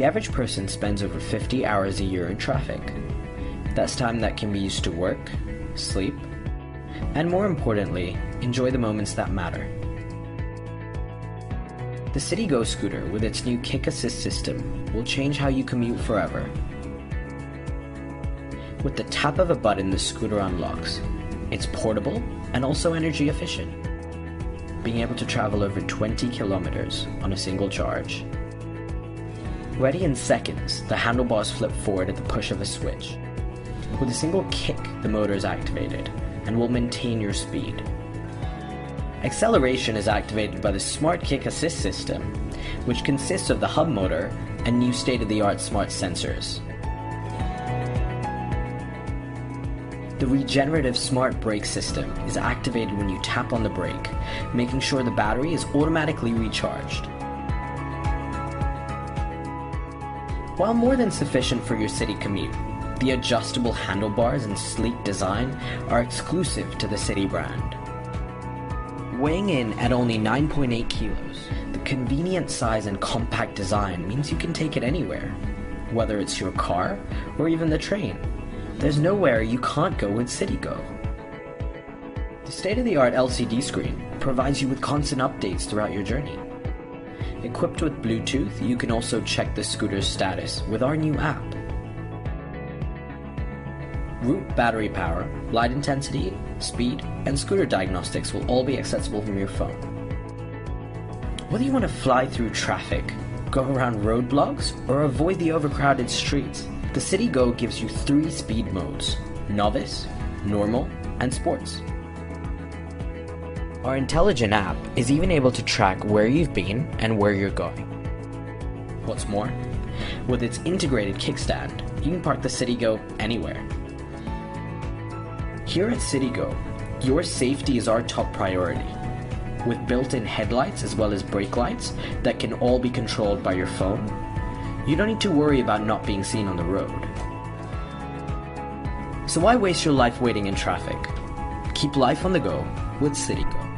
The average person spends over 50 hours a year in traffic. That's time that can be used to work, sleep, and more importantly, enjoy the moments that matter. The CityGo scooter with its new kick assist system will change how you commute forever. With the tap of a button, the scooter unlocks. It's portable and also energy efficient, being able to travel over 20 kilometers on a single charge. Ready in seconds, the handlebars flip forward at the push of a switch. With a single kick, the motor is activated and will maintain your speed. Acceleration is activated by the Smart Kick Assist system, which consists of the hub motor and new state of the art smart sensors. The regenerative smart brake system is activated when you tap on the brake, making sure the battery is automatically recharged. While more than sufficient for your city commute, the adjustable handlebars and sleek design are exclusive to the City brand. Weighing in at only 9.8 kilos, the convenient size and compact design means you can take it anywhere, whether it's your car or even the train. There's nowhere you can't go with CityGo. The state of the art LCD screen provides you with constant updates throughout your journey. Equipped with Bluetooth, you can also check the scooter's status with our new app. Route battery power, light intensity, speed, and scooter diagnostics will all be accessible from your phone. Whether you want to fly through traffic, go around roadblocks, or avoid the overcrowded streets, the CityGo gives you three speed modes novice, normal, and sports. Our intelligent app is even able to track where you've been and where you're going. What's more, with its integrated kickstand, you can park the CityGo anywhere. Here at CityGo, your safety is our top priority. With built in headlights as well as brake lights that can all be controlled by your phone, you don't need to worry about not being seen on the road. So why waste your life waiting in traffic? Keep life on the go with CityGo.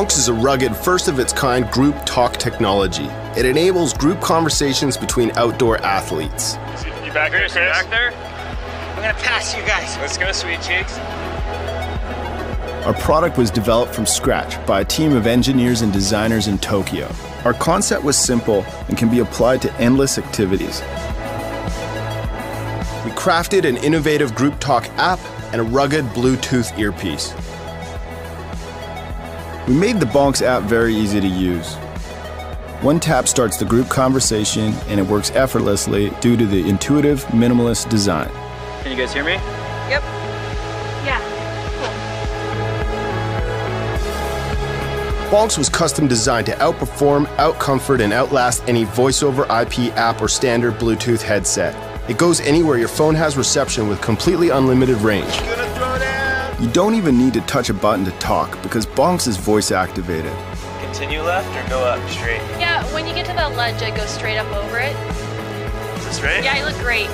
BONX is a rugged, first of its kind group talk technology. It enables group conversations between outdoor athletes. You back there, Chris? back there? I'm gonna pass you guys. Let's go, sweet cheeks. Our product was developed from scratch by a team of engineers and designers in Tokyo. Our concept was simple and can be applied to endless activities. We crafted an innovative group talk app and a rugged Bluetooth earpiece. We made the BONX app very easy to use. One tap starts the group conversation and it works effortlessly due to the intuitive, minimalist design. Can you guys hear me? Yep. Yeah. BONX was custom designed to outperform, outcomfort, and outlast any voice over IP app or standard Bluetooth headset. It goes anywhere your phone has reception with completely unlimited range. Gonna throw down. You don't even need to touch a button to talk because BONX is voice activated. Continue left or go up straight? Yeah, when you get to that ledge, I go straight up over it. Is this right? Yeah, you look great.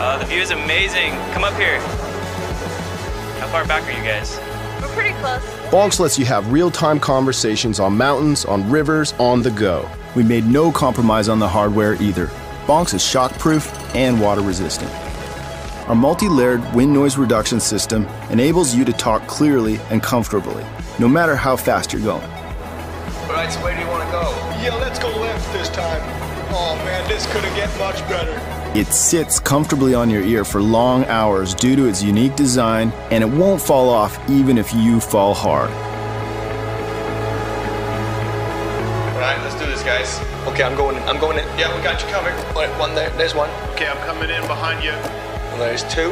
Uh, the view is amazing. Come up here. How far back are you guys? We're pretty close. BONX lets you have real time conversations on mountains, on rivers, on the go. We made no compromise on the hardware either. BONX is shockproof and water resistant. Our multi layered wind noise reduction system enables you to talk clearly and comfortably, no matter how fast you're going. All right, so where do you want to go? Yeah, let's go left this time. Oh man, this couldn't get much better. It sits comfortably on your ear for long hours due to its unique design, and it won't fall off even if you fall hard. Okay, I'm going. I'm going in. Yeah, we got you covered. Wait, one there. There's one. Okay, I'm coming in behind you. And there's two.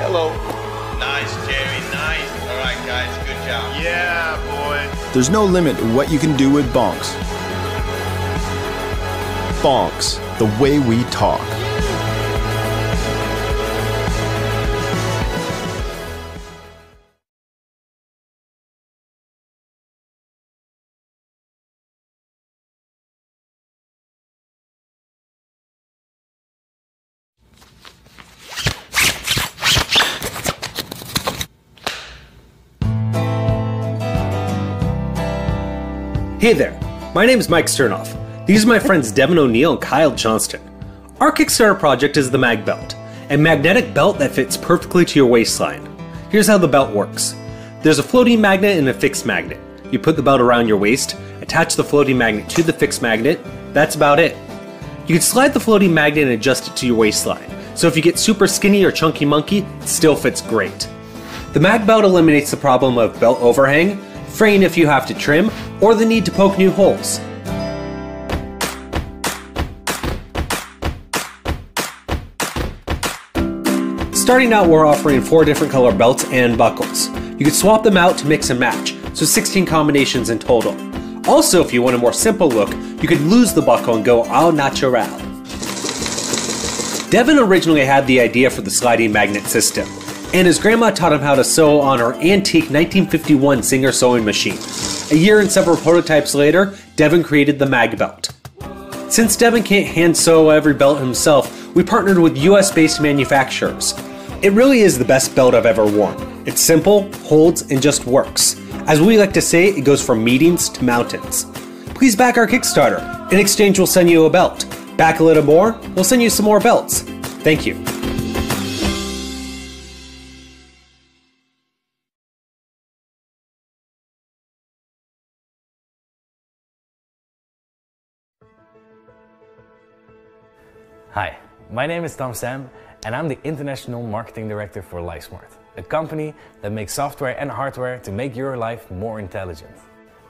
Hello. Nice, Jerry. Nice. All right, guys. Good job. Yeah, boy. There's no limit to what you can do with BONX. BONX, the way we talk. Hey there, my name is Mike Sternoff. These are my friends Devin O'Neill and Kyle Johnston. Our Kickstarter project is the Mag Belt, a magnetic belt that fits perfectly to your waistline. Here's how the belt works there's a floating magnet and a fixed magnet. You put the belt around your waist, attach the floating magnet to the fixed magnet, that's about it. You can slide the floating magnet and adjust it to your waistline, so if you get super skinny or chunky monkey, it still fits great. The mag belt eliminates the problem of belt overhang, fraying if you have to trim, or the need to poke new holes. Starting out, we're offering four different color belts and buckles. You can swap them out to mix and match, so 16 combinations in total. Also, if you want a more simple look, you could lose the buckle and go au natural. Devin originally had the idea for the sliding magnet system, and his grandma taught him how to sew on her antique 1951 Singer sewing machine. A year and several prototypes later, Devin created the mag belt. Since Devin can't hand sew every belt himself, we partnered with US based manufacturers. It really is the best belt I've ever worn. It's simple, holds, and just works. As we like to say, it goes from meetings to mountains. Please back our Kickstarter. In exchange, we'll send you a belt. Back a little more, we'll send you some more belts. Thank you. Hi, my name is Tom Sam, and I'm the International Marketing Director for LifeSmart, a company that makes software and hardware to make your life more intelligent.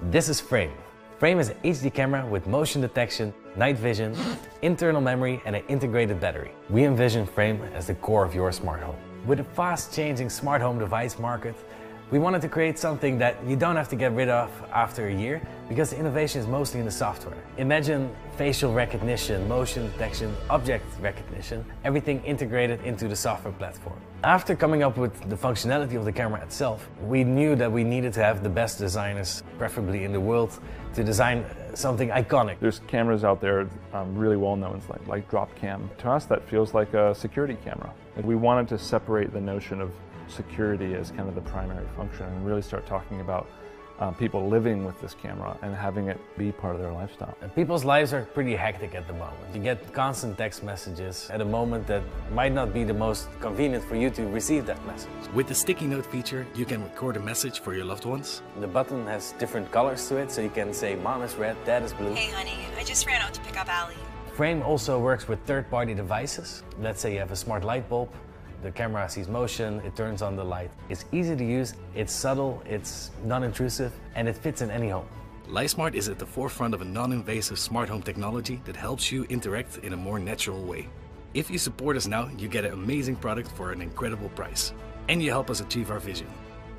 This is Frame. Frame is an HD camera with motion detection, night vision, internal memory, and an integrated battery. We envision Frame as the core of your smart home. With a fast changing smart home device market, we wanted to create something that you don't have to get rid of after a year because the innovation is mostly in the software. Imagine facial recognition, motion detection, object recognition, everything integrated into the software platform. After coming up with the functionality of the camera itself, we knew that we needed to have the best designers, preferably in the world, to design something iconic. There's cameras out there um, really well known, like, like Dropcam. To us, that feels like a security camera. We wanted to separate the notion of security as kind of the primary function and really start talking about uh, people living with this camera and having it be part of their lifestyle. And people's lives are pretty hectic at the moment. You get constant text messages at a moment that might not be the most convenient for you to receive that message. With the sticky note feature, you can record a message for your loved ones. The button has different colors to it, so you can say mom is red, dad is blue. Hey honey, I just ran out to pick up Allie. Frame also works with third-party devices. Let's say you have a smart light bulb the camera sees motion, it turns on the light. It's easy to use, it's subtle, it's non-intrusive, and it fits in any home. LifeSmart is at the forefront of a non-invasive smart home technology that helps you interact in a more natural way. If you support us now, you get an amazing product for an incredible price. And you help us achieve our vision.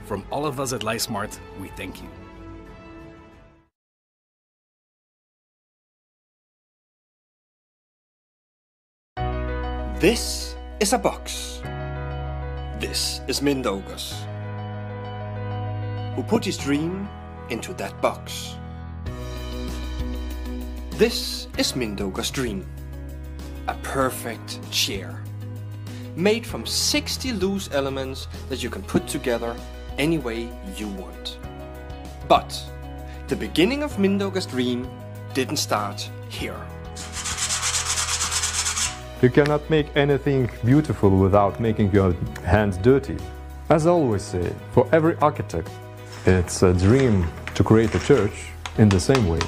From all of us at LifeSmart, we thank you. This is a box. This is Mindaugas, who put his dream into that box. This is Mindaugas' dream, a perfect chair, made from 60 loose elements that you can put together any way you want. But the beginning of Mindaugas' dream didn't start here. You cannot make anything beautiful without making your hands dirty. As I always say, for every architect, it's a dream to create a church in the same way.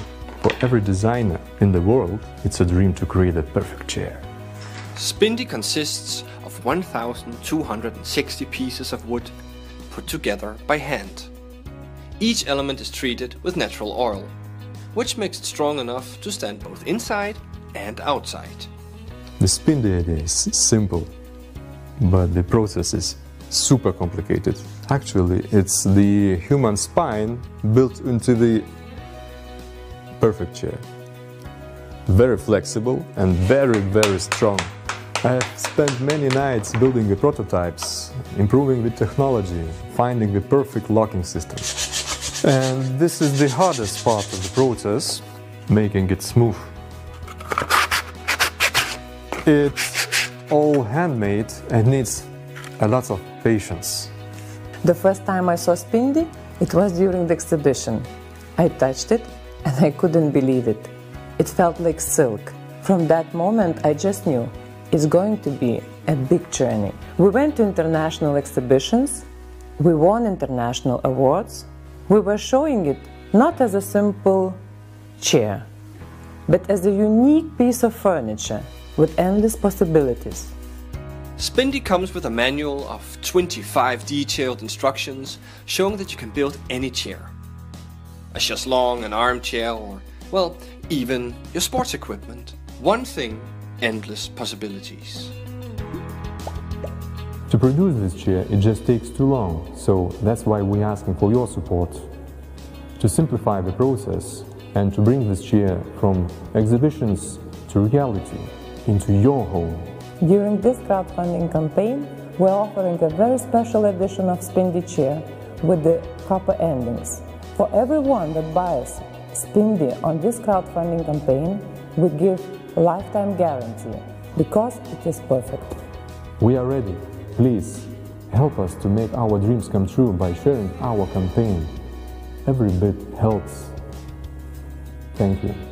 For every designer in the world, it's a dream to create a perfect chair. Spindy consists of 1,260 pieces of wood put together by hand. Each element is treated with natural oil, which makes it strong enough to stand both inside and outside. The Spindy idea is simple, but the process is super complicated. Actually, it's the human spine built into the perfect chair. Very flexible and very, very strong. I have spent many nights building the prototypes, improving the technology, finding the perfect locking system. And this is the hardest part of the process, making it smooth. It's all handmade and needs a lot of patience. The first time I saw Spindy, it was during the exhibition. I touched it, and I couldn't believe it. It felt like silk. From that moment, I just knew it's going to be a big journey. We went to international exhibitions, we won international awards, we were showing it not as a simple chair, but as a unique piece of furniture with endless possibilities. Spindy comes with a manual of 25 detailed instructions showing that you can build any chair. A chaise longue, an armchair, or, well, even your sports equipment. One thing, endless possibilities. To produce this chair, it just takes too long, so that's why we're asking for your support. To simplify the process and to bring this chair from exhibitions to reality into your home. During this crowdfunding campaign, we're offering a very special edition of Spindy chair with the copper endings. For everyone that buys Spindy on this crowdfunding campaign, we give a lifetime guarantee because it is perfect. We are ready. Please help us to make our dreams come true by sharing our campaign. Every bit helps. Thank you.